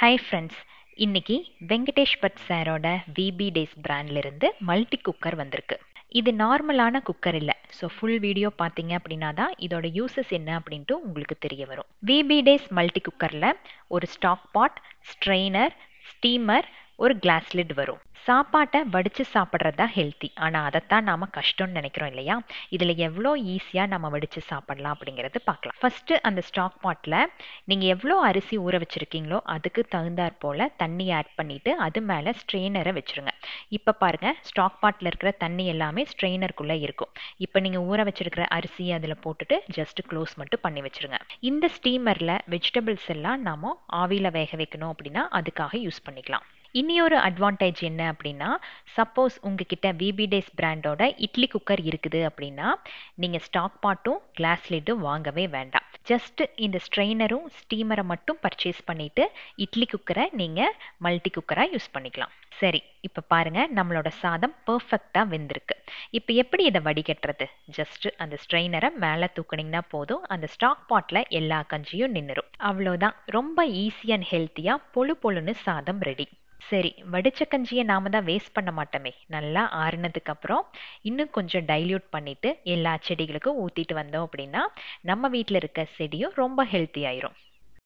Hi friends இன்னைக்கு வெங்கடேஷ் பட் சாரோட VP days பிராண்ட்லேருந்து மல்டி குக்கர் வந்திருக்கு. இது நார்மலான குக்கர் இல்லை. ஸோ ஃபுல் வீடியோ பார்த்தீங்க அப்படின்னா தான் இதோட யூசஸ் என்ன அப்படின்ட்டு உங்களுக்கு தெரிய வரும். விபி டேஸ் மல்டி குக்கரில் ஒரு ஸ்டாக் பாட் ஸ்ட்ரெயினர் ஸ்டீமர் ஒரு கிளாஸ் லிட் வரும். சாப்பாட்டை வடித்து சாப்பிட்றது தான் ஹெல்த்தி ஆனால் அதைத்தான் நாம் கஷ்டம்னு நினைக்கிறோம் இல்லையா? இதில் எவ்வளோ ஈஸியாக நம்ம வடித்து சாப்பிடலாம் அப்படிங்கிறது பார்க்கலாம். ஃபஸ்ட்டு அந்த ஸ்டாக் பாட்டில் நீங்கள் எவ்வளோ அரிசி ஊற வச்சுருக்கீங்களோ அதுக்கு தகுந்தாற் போல் தண்ணி ஆட் பண்ணிவிட்டு அது மேலே ஸ்ட்ரெயினரை வச்சுருங்க. இப்போ பாருங்கள் ஸ்டாக் பாட்டில் இருக்கிற தண்ணி எல்லாமே ஸ்ட்ரெயினருக்குள்ளே இருக்கும். இப்போ நீங்கள் ஊற வச்சுருக்கிற அரிசியை அதில் போட்டுட்டு ஜஸ்ட் க்ளோஸ் மட்டும் பண்ணி வச்சுருங்க. இந்த ஸ்டீமரில் வெஜிடபிள்ஸ் எல்லாம் நாம் ஆவியில் வேக வைக்கணும் அப்படின்னா அதுக்காக யூஸ் பண்ணிக்கலாம். இனியொரு அட்வான்டேஜ் என்ன அப்படின்னா சப்போஸ் உங்ககிட்ட விபிடேஸ் பிராண்டோட இட்லி குக்கர் இருக்குது அப்படின்னா நீங்கள் ஸ்டாக் பாட்டும் கிளாஸ் லிட்டும் வாங்கவே வேண்டாம். ஜஸ்ட் இந்த ஸ்ட்ரெயினரும் ஸ்டீமரை மட்டும் பர்ச்சேஸ் பண்ணிவிட்டு இட்லி குக்கரை நீங்கள் மல்டி குக்கராக யூஸ் பண்ணிக்கலாம். சரி இப்போ பாருங்கள் நம்மளோட சாதம் பர்ஃபெக்டாக வெந்திருக்கு. இப்போ எப்படி இதை வடிகட்டுறது? ஜஸ்ட்டு அந்த ஸ்ட்ரெயினரை மேலே தூக்குனிங்கன்னா போதும் அந்த ஸ்டாக் பாட்டில் எல்லா கஞ்சியும் நின்றுரும் அவ்வளோதான் ரொம்ப ஈஸி அண்ட் ஹெல்த்தியாக பொழு பொழுன்னு சாதம் ரெடி சரி வடிச்ச கஞ்சியை நாம தான் வேஸ்ட் பண்ண மாட்டோமே. நல்லா ஆறுனதுக்கு அப்புறம் இன்னும் கொஞ்சம் டைல்யூட் பண்ணிட்டு எல்லா செடிகளுக்கும் ஊற்றிட்டு வந்தோம் அப்படின்னா நம்ம வீட்டில் இருக்க செடியும் ரொம்ப ஹெல்த்தி ஆயிரும்.